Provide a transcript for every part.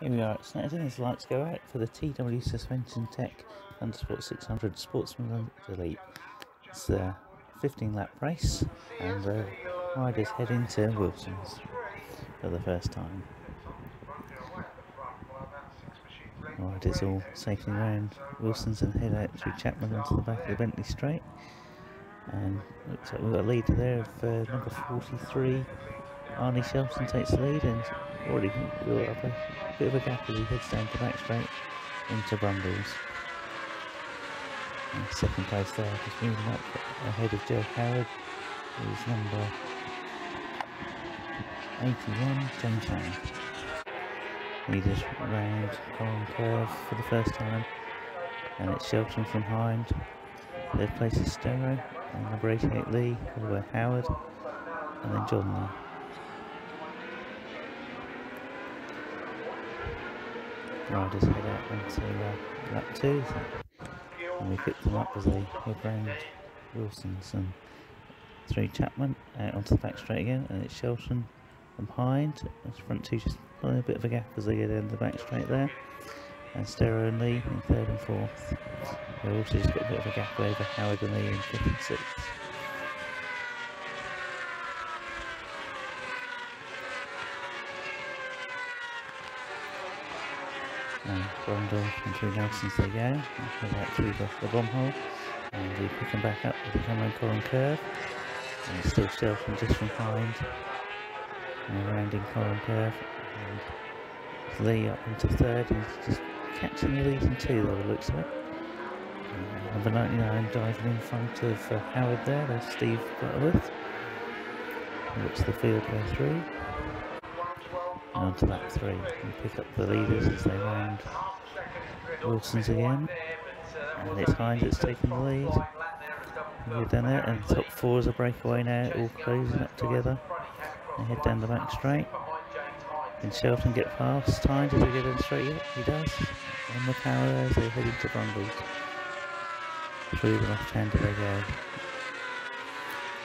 Here we are Snetterton as lights go out for the TW Suspension Tech Thundersport 600 Sportsman Elite. It's a 15 lap race and uh, riders head into Wilson's for the first time. Riders all safely around Wilson's and head out through Chapman onto the back of the Bentley Straight. And looks like we've got a leader there of uh, number 43. Arnie Shelton takes the lead and already built up a bit of a gap as he heads down the back straight into Brundles. And second place there, just moving up ahead of Joe Howard is number 81, Chen Chang. just round Coram Curve for the first time, and it's Shelton from behind. Third place is Sterrow, and number 88 Lee, followed by Howard, and then John Lee. Riders head out into uh, lap two and we pick them up as they head round Wilson's and through Chapman out onto the back straight again and it's Shelton from behind. The front two just a bit of a gap as they get into the back straight there. And Sterrow and Lee in third and fourth. They've also just got a bit of a gap over Howard and Lee in fifth and sixth Brundle and through Nelson's they go, right through the, the bomb hole, and we pick them back up they come around Coram Curve, and it's still Shelton just from behind, and around in Coram Curve, and Lee up into third, and just catching the lead in two though, it looks like. Uh, number 99 diving in front of uh, Howard there, there's Steve Butterworth, watch the field go through onto lap three and pick up the leaders as they round Wilson's again. And it's Hind that's taking the lead. We've done it and top four is a breakaway now all closing up together. Head down the back straight. Can Shelton get past. Hind does he get in straight yet? he does. The power as they head into Brundles through the left hander they go.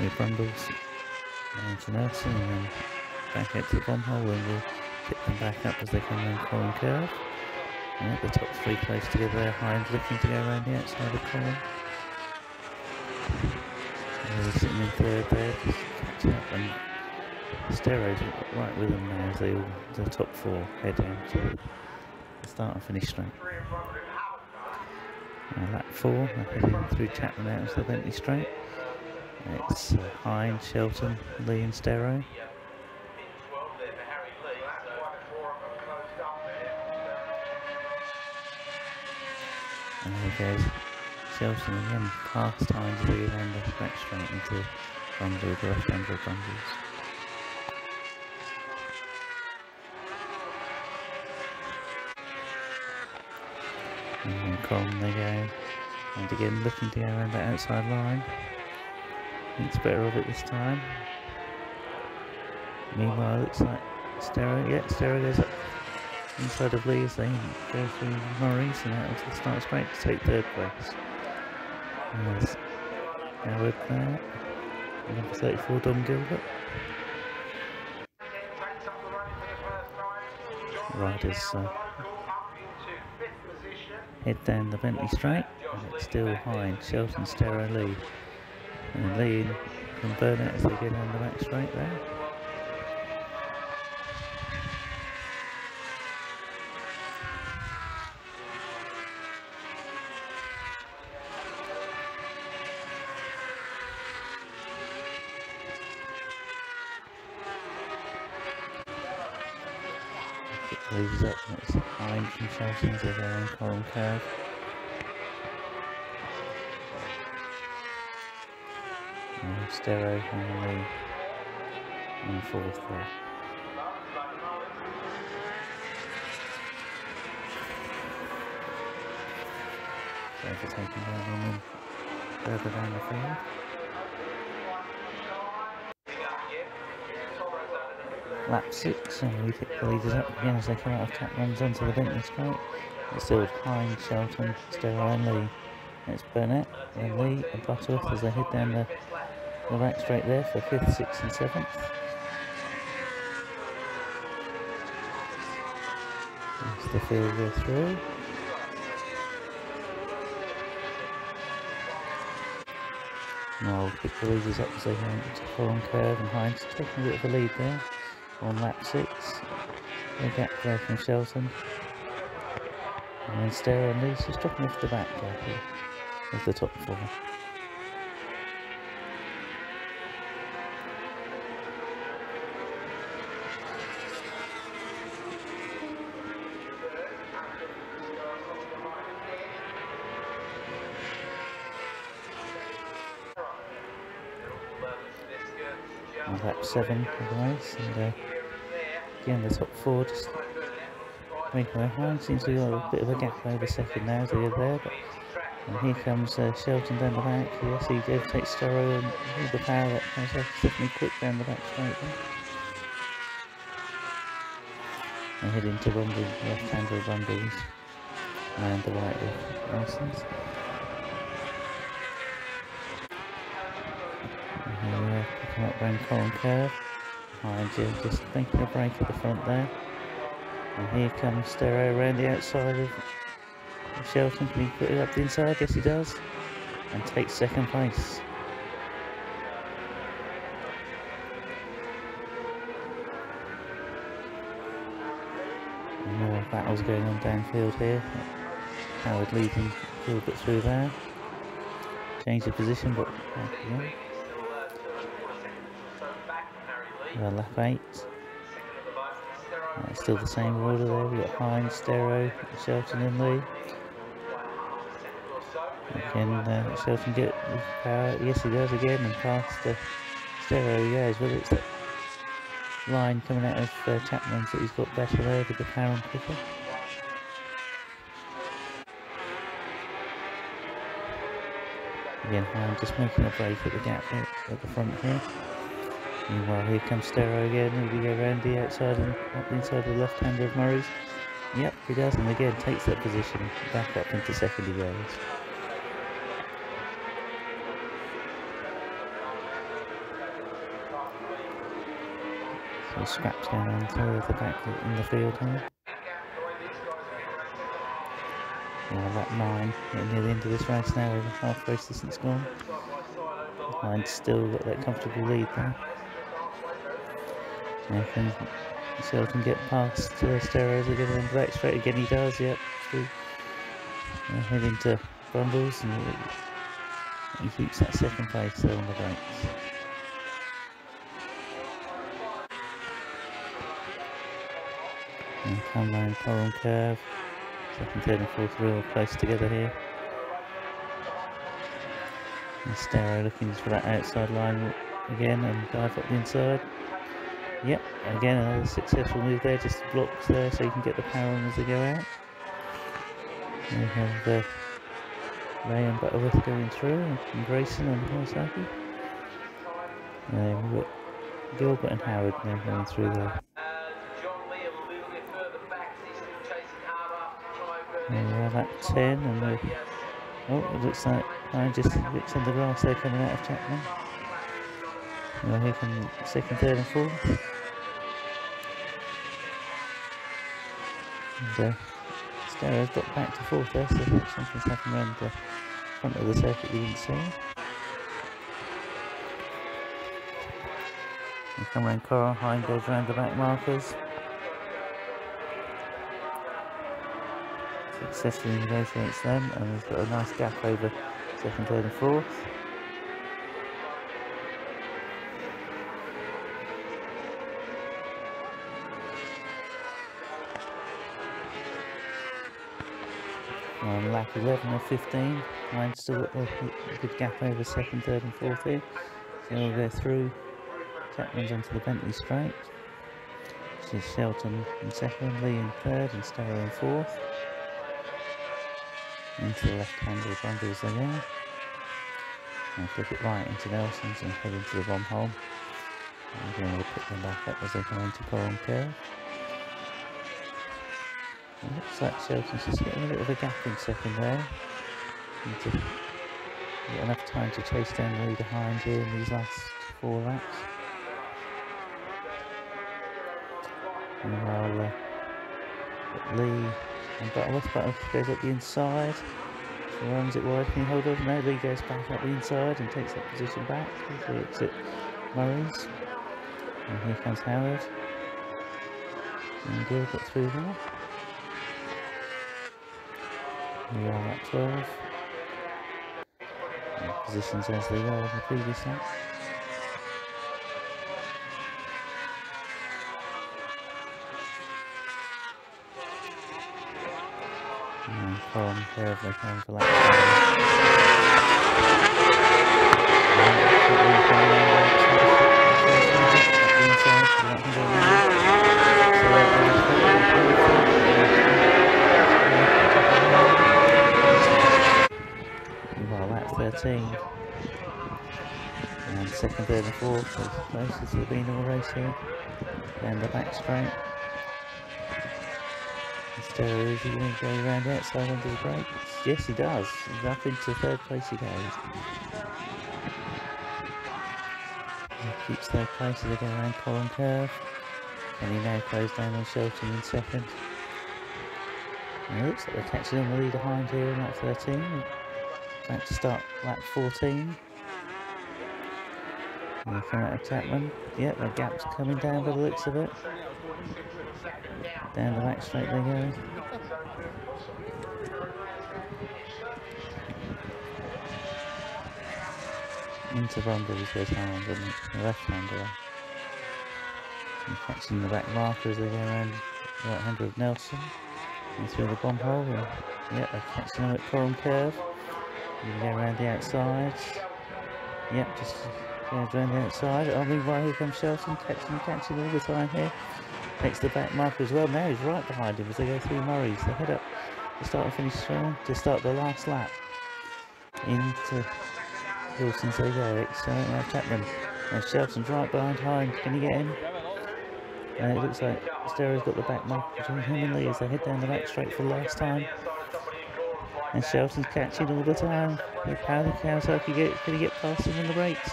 With Brundles down to Nelson and then back out to the bomb hole and we'll pick them back up as they come around Coram Curve. And the top three close together there, Hind looking to go around the outside of Coram. They're sitting in third there, just catching up and Sterrow's right with them now as they all, the top four head down to the start and finish straight. Uh, lap four, heading through Chapman out to the Bentley straight. It's uh, Hind, Shelton, Lee and Sterrow. And there goes Shelton again, past and the back straight into Brundle, the left hander of Brundles. And then Coram they go, and again looking to go around that outside line. Thinks better of it this time. Meanwhile, it looks like Sterrow, yeah, Sterrow goes up as they go through Murray's and out onto the start straight to take third place. And there's Howard there, number 34 Dom Gilbert. Riders uh, head down the Bentley straight and it's still high Shelton, Sterrow, Lee. And Lee can burn it as they go down the back straight there. Leaves up and behind from Shelton's as they're in Coram Curve. And Sterrow and Lee in fourth there. So for taking down on them further down the field. Lap 6 and we pick the leaders up again as they come out of Chapman's onto the Bentley straight. It's still Hind, Shelton, Sterrow and Lee. It's Burnett and Lee and Butterworth as they head down the, the back straight there for 5th, 6th and 7th. As the field go through. Now pick the leaders up as they go into the Coram Curve and Hind's taking a bit of a lead there on lap 6. A gap there from Shelton. And then Stare and just dropping off the back there of the top four. Lap 7 of the race and uh, again the top 4 just making their way. Seems to got a bit of a gap over second now they are there but and here comes uh, Shelton down the back. Yes, he overtakes Sterrow and the power that comes out. Definitely quick down the back straight there. And head into Brundle, left hand of Brundles and the right of Nelson's. Here up round Coram Curve. Behind you, just making a break at the front there. And here comes Sterrow around the outside of Shelton, can he put it up the inside? Yes he does. And takes second place. More battles going on downfield here. Howard leading Gilbert through there. Change the position, but uh, yeah. Well, lap 8. Uh, still the same order there. We've got Hines, Sterrow, Shelton and Lee. Can uh, Shelton get power? Yes, he does again, and past the Sterrow he goes. Whether it's that line coming out of uh, Chapman's that he's got better there with the power and quicker. Again, I'm just making a break at the gap at the front here. Meanwhile, here comes Sterrow again. He go around the outside and up inside the left hander of Murray's. Yep, he does, and again takes that position back up into second he goes. So scraps going on to the back in the field here. Yeah, lap 9, getting near the end of this race now, half race distance gone. And still got that comfortable lead there. Now can so I can get past uh, Sterrow's again and back straight again he does, yep, through. Uh, head into Brundles and he keeps that second place there on the brakes. And come round Curve. Second, third and fourth real close together here. And Sterrow looking for that outside line again and dive up the inside. Yep, again another successful move there, just blocks there so you can get the power on as they go out. And we have uh, Ray and Butterworth going through, and Grayson and Kawasaki. And we've got Gilbert and Howard now going through there. There we have lap 10, and we oh, it looks like I just bits on the grass there coming out of Chapman. Well, here come second, third, and fourth. And uh, Sterrow's got back to fourth there, so something's happened around the front of the circuit we didn't see. Come around Coram, Hind goes around the back markers. successfully negotiates them and has got a nice gap over second, third and fourth. On lap 11 or 15, Ryan still got a good gap over second, third and fourth here. So go through. Chapman's onto the Bentley straight. This is Shelton in second, Lee in third and Sterrow in fourth. Into the left hand of the bundles again and flip it right into Nelson's and head into the bomb hole. And again we'll pick them back up as they come into Coram Curve it looks like Shelton's just getting a bit of a gap in second there need to get enough time to chase down the lead behind here in these last four laps and while uh, Lee and Butterworth. Butterworth goes up the inside. Runs it wide. Can you hold on? No, Lee goes back up the inside and takes that position back. So it's at Murray's. And here comes Howard. And Gill got through there. We are at 12. And positions as they were in the previous lap. And Colin carefully coming for lap Well, that's 13. And second, third and fourth, as close as they've been all race here. Down the back straight. Sterrow, is he going to go around outside under the brakes? Yes, he does. He's up into third place he goes. He keeps third place as they go around Coram Curve. And he now closed down on Shelton in second. And it looks like they're catching on the lead behind here in lap 13. About to start lap 14. And they come out of Chapman. Yep, the gap's coming down by the looks of it. Down the back straight they go. Into Brundle he goes hand and the left hander. And catching the back marker as they go around the right hander of Nelson. And through the bomb hole. And, yep, they're catching them at Coram Curve. You can go around the outside. Yep, just goes around the outside. Oh, meanwhile, here comes Shelton, catching, catching all the time here. Takes the back marker as well. He's right behind him as they go through Murray's. They head up to start and finish strong to start the last lap. Into Wilson's they go. It's uh, now Chapman. Now Shelton's right behind Hind. Can you get him? And it looks like Sterrow's got the back marker between him and Lee as they head down the back straight for the last time. And Shelton's catching all the time. How the can he get can he get past him on the brakes?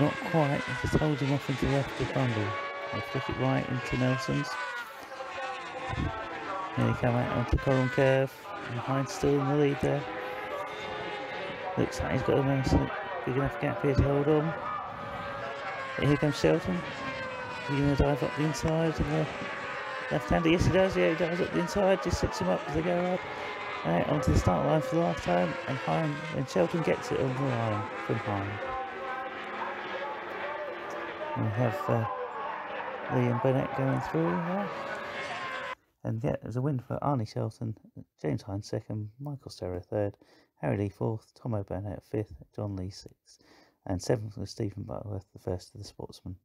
Not quite, just holds him off into left of Bundle. They flick it right into Nelson's. Here they come out onto Coram Curve. And Hind's still in the lead there. Looks like he's got a nice uh, big enough gap here to hold on. But here comes Shelton. He's going to dive up the inside and uh, the left hander. Yes, he does. Yeah, he dives up the inside. Just sets him up as they go up. Right, onto the start line for the last time. And Hind, and Shelton gets it on the line from Hind. We have uh, and Bennett going through there. And yeah, there's a win for Arnie Shelton, James Hind second, Michael Sterrow third, Harry Leigh fourth, Tom O'Burnett fifth, John Lee sixth, and seventh was Stephen Butterworth, the first of the sportsmen.